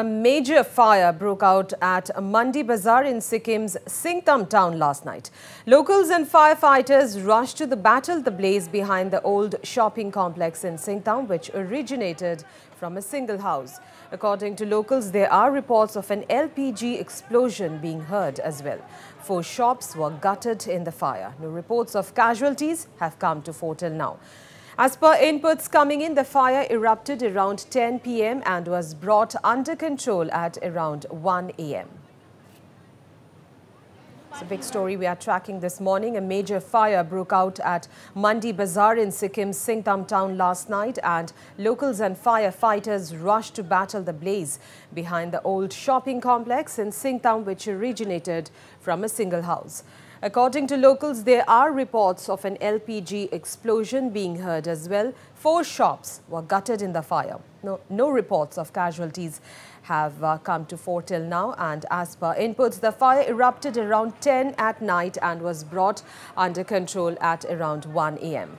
A major fire broke out at Mandi Bazaar in Sikkim's Singtam town last night. Locals and firefighters rushed to the battle the blaze behind the old shopping complex in Singtam, which originated from a single house. According to locals, there are reports of an LPG explosion being heard as well. Four shops were gutted in the fire. No reports of casualties have come to fore till now. As per inputs coming in, the fire erupted around 10 p.m. and was brought under control at around 1 a.m. It's a big story we are tracking this morning. A major fire broke out at Mandi Bazaar in Sikkim's Singtam town last night and locals and firefighters rushed to battle the blaze behind the old shopping complex in Singtam which originated from a single house. According to locals, there are reports of an LPG explosion being heard as well. Four shops were gutted in the fire. No, no reports of casualties have uh, come to fore till now and as per inputs, the fire erupted around 10 at night and was brought under control at around 1 a.m.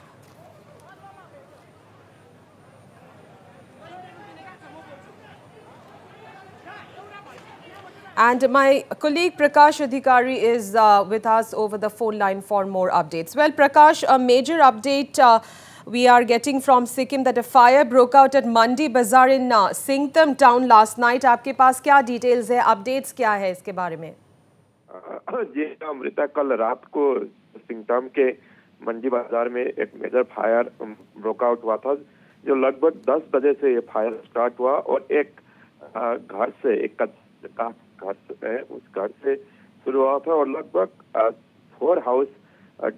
And my colleague Prakash Adhikari is uh, with us over the phone line for more updates. Well, Prakash, a major update uh, we are getting from Sikkim that a fire broke out at Mandi Bazaar in uh, Singtam town last night. आपके पास क्या details है, updates क्या है इसके बारे में? जी अमृता कल रात को सिंगटम के मंडी बाज़ार में एक मेजर फायर ब्रोक आउट हुआ था जो लगभग 10 बजे से ये फायर स्टार्ट हुआ और एक घर से एक घर है, उस घर से शुरू हुआ था और लगभग फोर हाउस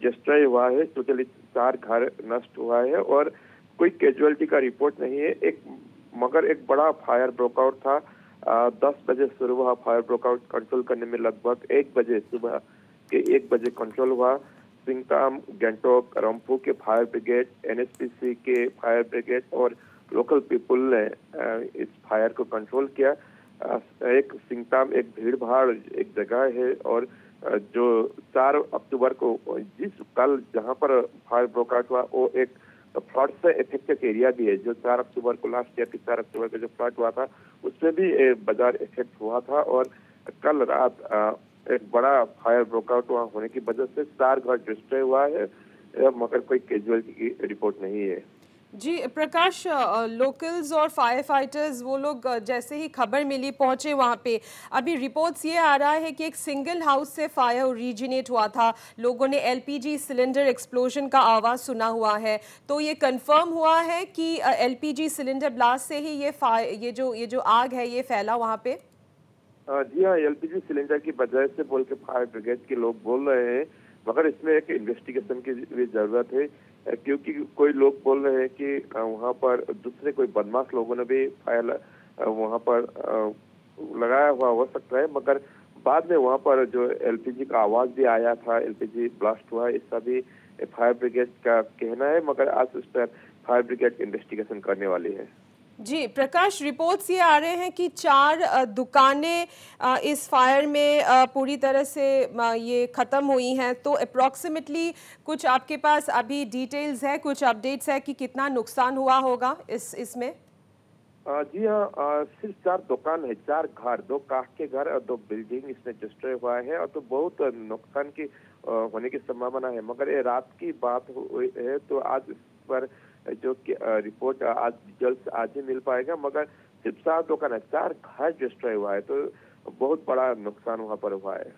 डिस्ट्रॉय हुआ है, टोटली चार घर नष्ट हुआ है और कोई कैजुअलिटी का रिपोर्ट नहीं है। एक, मगर एक बड़ा फायर ब्रोकआउट था दस बजे शुरू हुआ फायर ब्रोकआउट कंट्रोल करने में लगभग एक बजे सुबह के एक बजे कंट्रोल हुआ। सिंगताम, गैंगटोक रंपू के फायर ब्रिगेड एनएसपीसी के फायर ब्रिगेड और लोकल पीपुल ने इस फायर को कंट्रोल किया। एक सिंगताम, एक भीड़ भाड़ एक जगह है और जो चार अक्टूबर को, जिस कल जहाँ पर फायर ब्रोकआउट हुआ, वो एक फ्लड से इफेक्टेड एरिया भी है, जो चार अक्टूबर को लास्ट ईयर के चार अक्टूबर का जो फ्लड हुआ था, उसमें भी बाज़ार इफ़ेक्ट हुआ था और कल रात एक बड़ा फायर ब्रोकआउट हुआ होने की वजह से चार घर डिस्ट्रॉय हुआ है मगर कोई कैजुअलिटी की रिपोर्ट नहीं है। जी, प्रकाश लोकल्स और फायर फाइटर्स वो लोग जैसे ही खबर मिली पहुँचे वहाँ पे। अभी रिपोर्ट्स ये आ रहा है कि एक सिंगल हाउस से फायर ओरिजिनेट हुआ था। लोगों ने एलपीजी सिलेंडर एक्सप्लोजन का आवाज़ सुना हुआ है। तो ये कंफर्म हुआ है कि एलपीजी सिलेंडर ब्लास्ट से ही ये फायर ये जो ये जो आग है, ये फैला वहाँ पे। जी हाँ एलपीजी सिलेंडर की वजह से बोल के फायर ब्रिगेड के लोग बोल रहे हैं। मगर इसमें एक इन्वेस्टिगेशन की ज़रूरत है। क्योंकि कोई लोग बोल रहे हैं कि वहाँ पर दूसरे कोई बदमाश लोगों ने भी फायर वहाँ पर लगाया हुआ हो सकता है, मगर बाद में वहाँ पर जो एलपीजी का आवाज़ भी आया था, एलपीजी ब्लास्ट हुआ, इसका भी फायर ब्रिगेड का कहना है, मगर आज उस पर फायर ब्रिगेड इन्वेस्टिगेशन करने वाली है। जी, प्रकाश रिपोर्ट्स ये आ रहे हैं कि चार दुकानें इस फायर में पूरी तरह से ये ख़त्म हुई हैं। तो अप्रॉक्सीमेटली कुछ आपके पास अभी डिटेल्स है, कुछ अपडेट्स है कि कितना नुकसान हुआ होगा इस, इसमें? जी हाँ सिर्फ़ चार दुकान है, चार घर, दो काठ के घर और दो बिल्डिंग इसमें डिस्ट्रॉय हुआ है और तो बहुत नुकसान की होने की संभावना है। मगर ये रात की बात है तो आज इस पर जो रिपोर्ट आज जल्द आज ही मिल पाएगा, मगर सिर्फ़ सात दुकान है चार घर डिस्ट्रॉय हुआ है तो बहुत बड़ा नुकसान वहाँ पर हुआ है।